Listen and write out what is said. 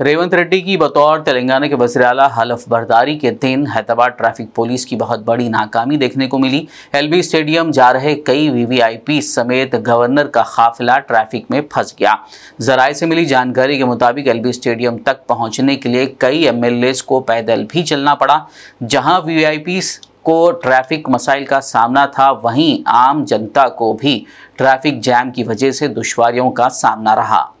रेवंत रेड्डी की बतौर तेलंगाना के वजराला हलफ बर्दारी के दिन हैदराबाद ट्रैफ़िक पुलिस की बहुत बड़ी नाकामी देखने को मिली। एलबी स्टेडियम जा रहे कई वीवीआईपी समेत गवर्नर का काफिला ट्रैफ़िक में फंस गया। जराये से मिली जानकारी के मुताबिक एलबी स्टेडियम तक पहुँचने के लिए कई एमएलए को पैदल भी चलना पड़ा। जहाँ वीवीआईपी को ट्रैफ़िक मसाइल का सामना था, वहीं आम जनता को भी ट्रैफ़िक जैम की वजह से दुश्वारियों का सामना रहा।